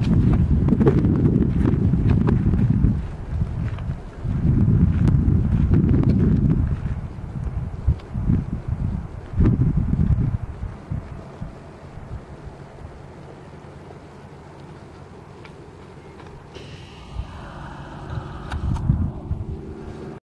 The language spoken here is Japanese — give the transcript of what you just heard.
フフフ。